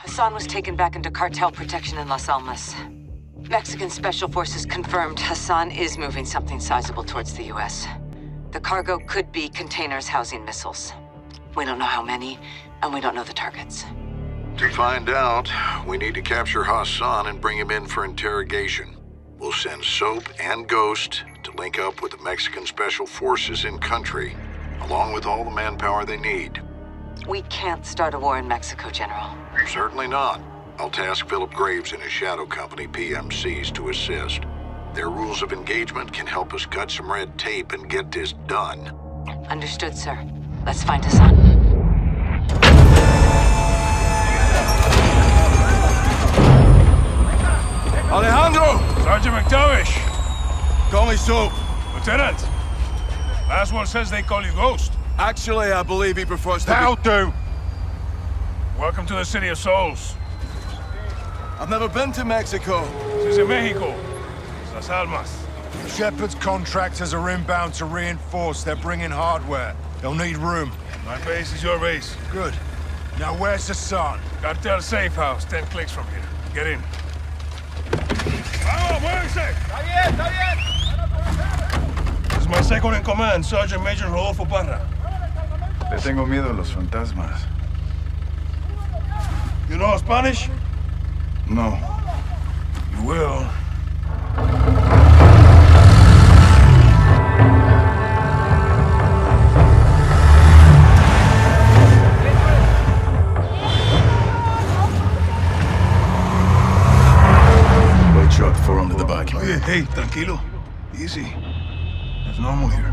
Hassan was taken back into cartel protection in Las Almas. Mexican Special Forces confirmed Hassan is moving something sizable towards the U.S. The cargo could be containers housing missiles. We don't know how many, and we don't know the targets. To find out, we need to capture Hassan and bring him in for interrogation. We'll send Soap and Ghost to link up with the Mexican Special Forces in country, along with all the manpower they need. We can't start a war in Mexico, General. Certainly not. I'll task Philip Graves and his shadow company, PMCs, to assist. Their rules of engagement can help us cut some red tape and get this done. Understood, sir. Let's find Hassan. Alejandro! Sergeant McTavish! Call me Soap. Lieutenant! Last one says they call you Ghost. Actually, I believe he prefers to That'll do! Welcome to the City of Souls. I've never been to Mexico. This is in Mexico. Las Almas. Shepherd's contractors are inbound to reinforce. They're bringing hardware. They'll need room. My base is your base. Good. Now where's Hassan? Cartel safe house, 10 clicks from here. Get in. Ah, Vamos, muévense! This is my second in command, Sergeant Major Rodolfo Parra. Le tengo miedo a los fantasmas. You know Spanish? No. You will. White truck, four under the back. Oye, hey, tranquilo. Easy. It's normal here.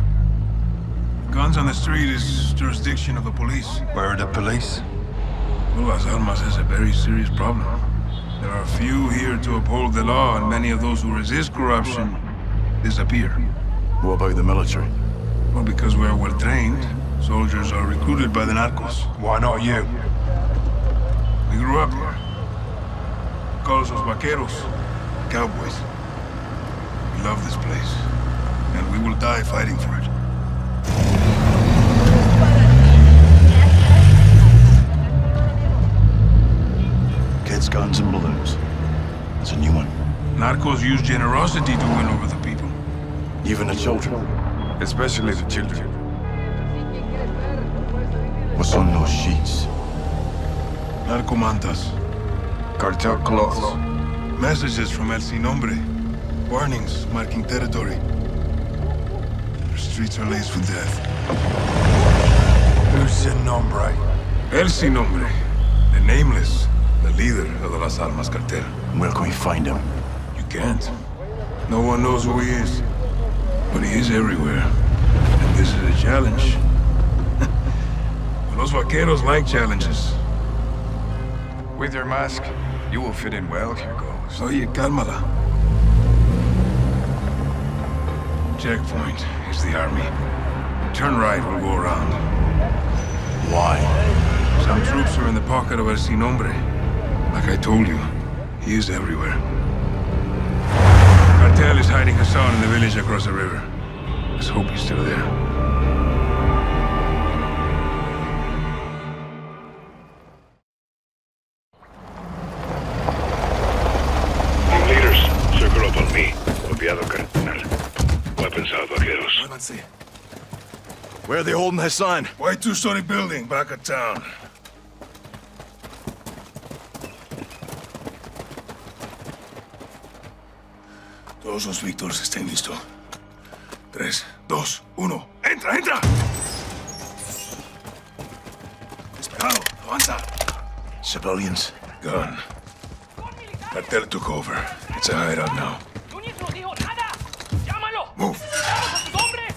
Guns on the street is jurisdiction of the police. Where are the police? Well, Las Almas has a very serious problem. There are few here to uphold the law, and many of those who resist corruption disappear. What about the military? Well, because we're well trained, soldiers are recruited by the narcos. Why not you? We grew up here. Call us vaqueros, cowboys. We love this place, and we will die fighting for it. Kids, guns, and balloons. That's a new one. Narcos use generosity to win over the people. Even the children. Especially the children. What's on those sheets? Narcomantas. Cartel cloths. Messages from El Sin Nombre. Warnings marking territory. The streets are laced with death. Who's Sin Nombre? El Sin Nombre. The Nameless. The leader of the Las Almas cartel. Where can we find him? You can't. No one knows who he is. But he is everywhere. And this is a challenge. Los vaqueros like challenges. With your mask, you will fit in well here, Ghost. Oye, cálmala. Checkpoint is the army. Turn right, we'll go around. Why? Some troops are in the pocket of El Sin Nombre. Like I told you, he is everywhere. Cartel is hiding Hassan in the village across the river. Let's hope he's still there. Team leaders, circle up on me. Copiado, carnal. Weapons out, vaqueros. Where are they holding Hassan? White two-story building back of town. Todos los Víctors estén listos. Tres, dos, uno. ¡Entra, entra! Despejado, avanza. Civilians. Gun. Cartel took over. It's a hideout now. Núñez no dijo nada. ¡Llámalo! Move. ¡Llámalo a sus hombres!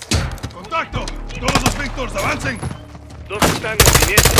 ¡Contacto! ¡Todos los Víctors, avancen! Dos están en siniestro.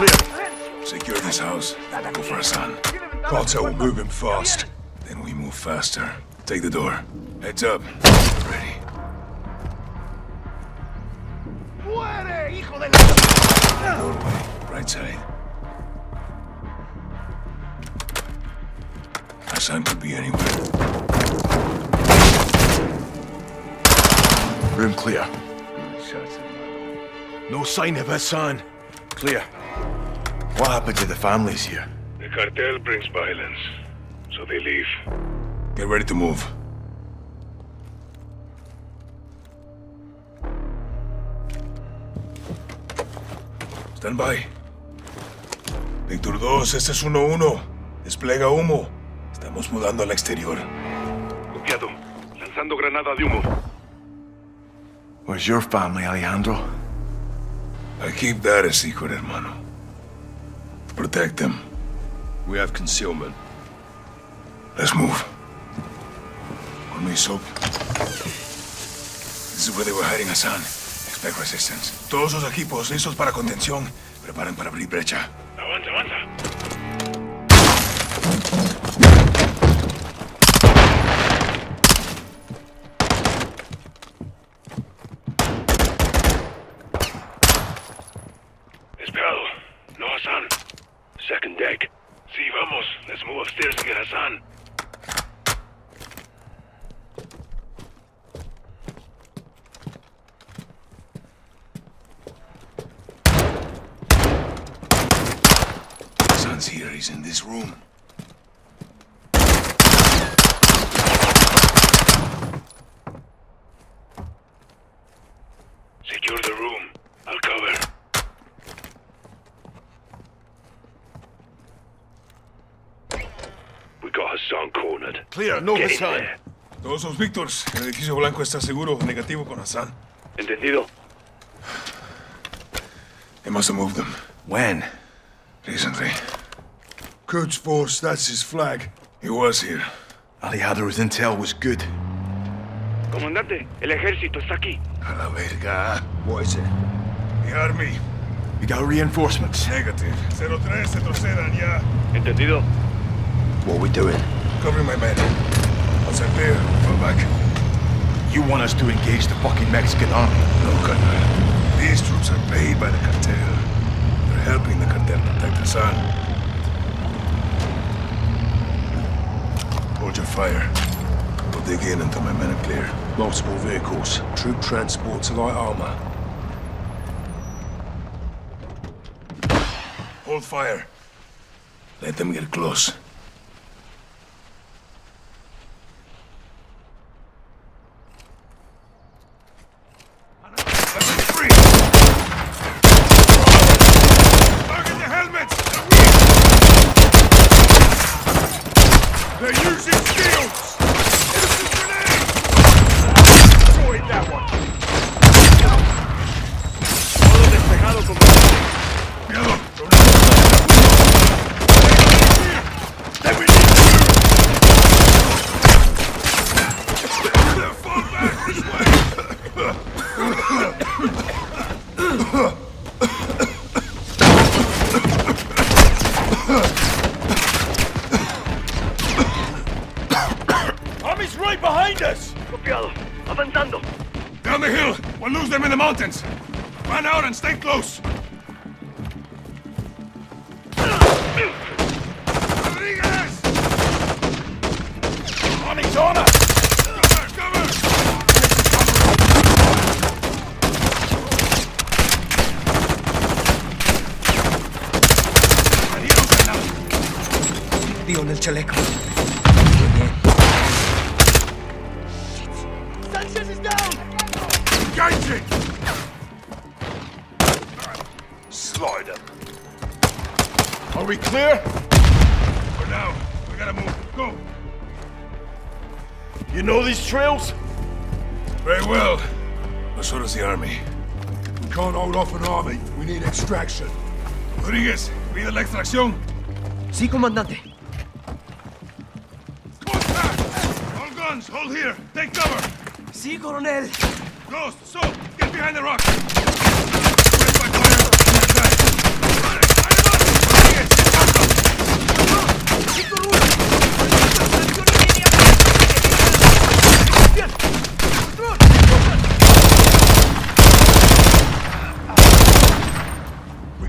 Clear. Secure this house. Go for Hassan. Cartel will move him fast. Then we move faster. Take the door. Heads up. Ready. Doorway. Right side. Hassan could be anywhere. Room clear. No sign of Hassan. Clear. What happened to the families here? The cartel brings violence, so they leave. Get ready to move. Stand by. Víctor 2, este es 1-1. Desplega humo. Estamos mudando al exterior. Copiado. Lanzando granada de humo. Where's your family, Alejandro? I keep that a secret, hermano. Protect them. We have concealment. Let's move. On me, Soap. This is where they were hiding Hassan. Expect resistance. Todos los equipos listos para contención. Preparen para abrir brecha. Avanza, avanza. He's this room. Secure the room. I'll cover. We got Hassan cornered. Clear, no Get in Hassan. there. Todos los Víctors. El edificio blanco está seguro negativo con Hassan. Entendido. They must have moved them. When? Recently. Quds Force, that's his flag. He was here. Alejandro's intel was good. Comandante, el ejército está aquí. A la verga. What is it? The army. We got reinforcements. Negative. 03, retrocedan ya. Entendido. What we doing? Covering my men. Once I'm there, fall back. You want us to engage the fucking Mexican army? No, Colonel. These troops are paid by the cartel. They're helping the cartel protect Hassan. Hold fire. We'll dig in until my men are clear. Multiple vehicles, troop transport to light armor. Hold fire. Let them get close. Free! Target the helmets! They're using shields! Destroyed that one. Todo despejado, comandante. Cuidado! Fall back this way! Army's right behind us! Avanzando. Down the hill! We'll lose them in the mountains! Run out and stay close! Rodriguez! Army's on us! Cover! Cover! Tío, en el chaleco. We clear? For now, we gotta move. Go! You know these trails? Very well. But so does the army. We can't hold off an army. We need extraction. Rodriguez, pide la extracción. Sí, comandante. Contact! All guns, hold here. Take cover. Sí, coronel. Ghost, so, get behind the rock.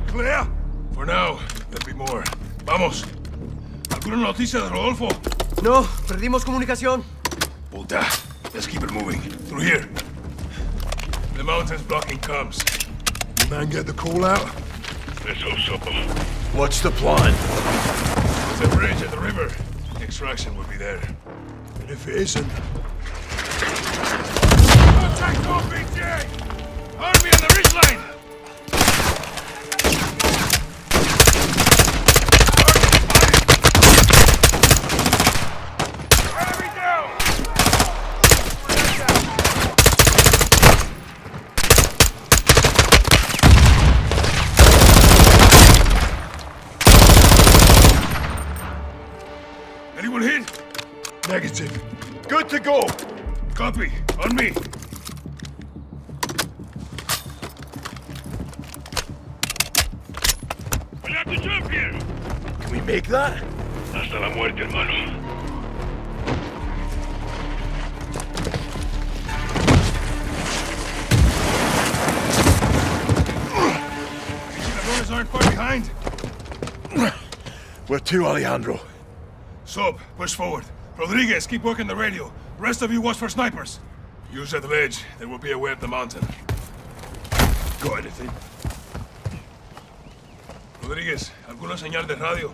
Clear? For now, there'll be more. Vamos. ¿Alguna noticia de Rodolfo? No, perdimos comunicación. Puta. Let's keep it moving. Through here. The mountains blocking comes. man get the call out? Let's hope so. What's the plan? A bridge at the river. Extraction will be there. And if it isn't, Contact BJ! Army on the ridge line! Enemy down! Anyone hit? Negative. Good to go. Copy. On me. We'll have to jump here. Can we make that? Hasta la muerte, hermano. Aren't far behind. Where to, Alejandro? Soap, push forward. Rodriguez, keep working the radio. Rest of you watch for snipers. Use that ledge. There will be a way up the mountain. Got anything? Rodriguez, ¿alguna señal de radio?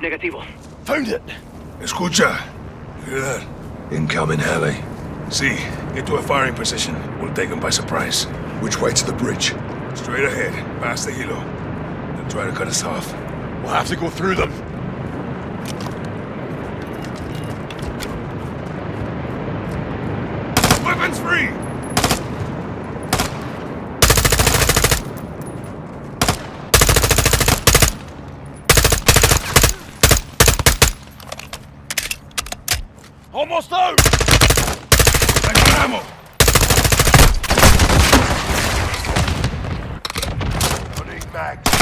Negativo. Found it. Escucha. Hear that? Incoming heavy. See, get to a firing position. We'll take them by surprise. Which way to the bridge? Straight ahead, past the hilo. They'll try to cut us off. We'll have to go through them. Weapons free! Almost out! I got ammo! Loading mags.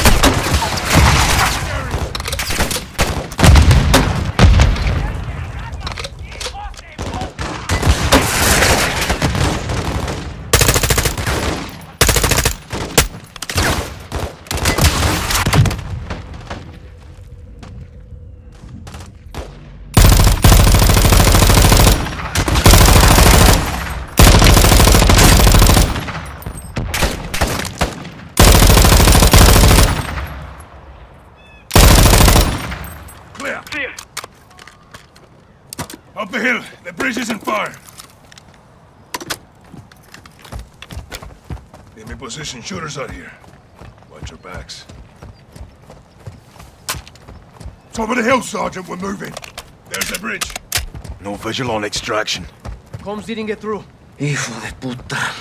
Clear. Clear. Up the hill. The bridge isn't. Enemy position shooters out here. Watch your backs. Top of the hill, Sergeant. We're moving. There's the bridge. No visual on extraction. Comms didn't get through. Hijo de puta.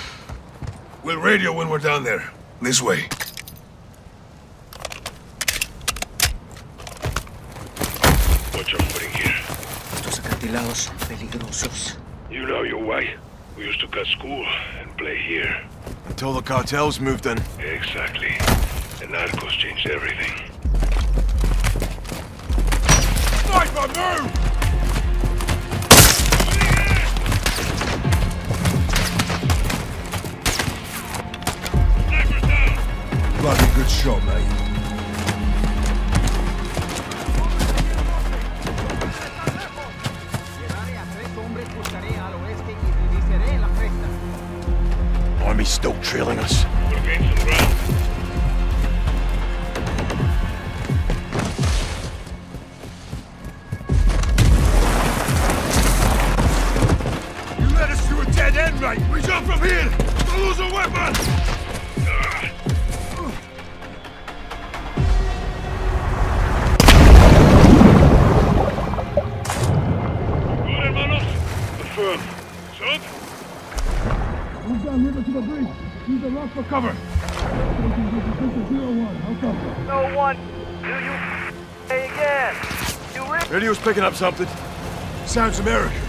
We'll radio when we're down there. This way. Watch your footing here. Estos acantilados son peligrosos. You know your way. We used to cut school and play here. Until the cartels moved in. Exactly. The narcos changed everything. To a dead end, mate! We jump from here! Don't lose a weapon! Good, hermanos. Affirm. Soap? Move down river to the bridge. Use the rock for cover. No one. Do you say again? You. Radio's picking up something. Sounds American.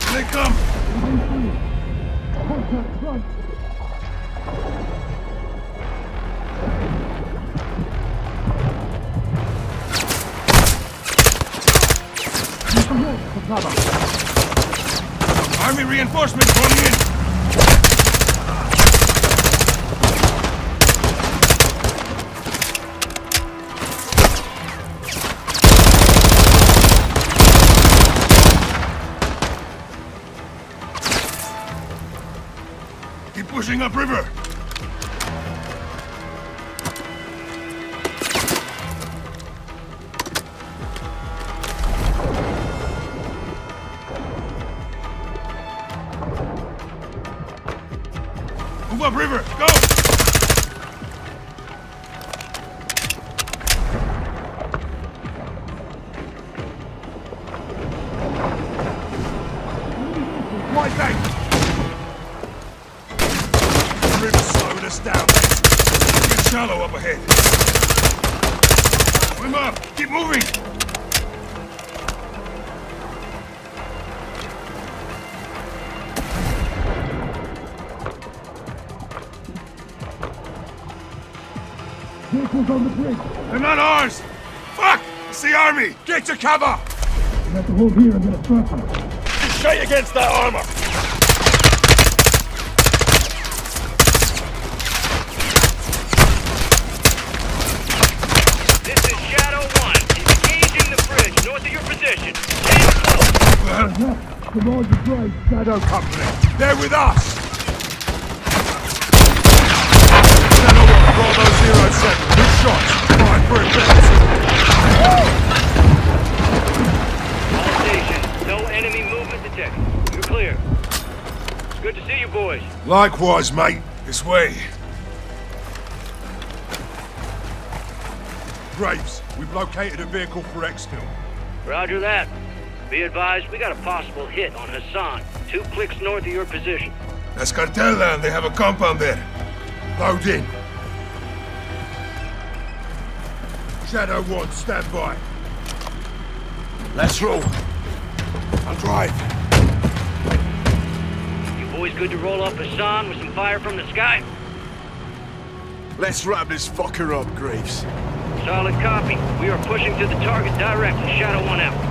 Here they come! Army reinforcements rolling in! Keep pushing upriver. Shallow up ahead. Swim up! Keep moving! Vehicles on the bridge. They're not ours! Fuck! It's the army! Get to cover! We have to hold here and get a front. Straight against that armor! This is Shadow 1. Engaging the bridge north of your position. Stay close. Shadow Company. They're with us. Shadow One, Bravo Zero Seven. Good shots. Fire for effect. All stations, no enemy movement detected. You're clear. It's good to see you boys. Likewise, mate. This way. Graves, we've located a vehicle for exfil. Roger that. Be advised, we got a possible hit on Hassan, two clicks north of your position. That's cartel land. They have a compound there. Load in. Shadow One, stand by. Let's roll. I'll drive. You boys good to roll up Hassan with some fire from the sky? Let's wrap this fucker up, Graves. Solid copy. We are pushing to the target directly. Shadow 1 out.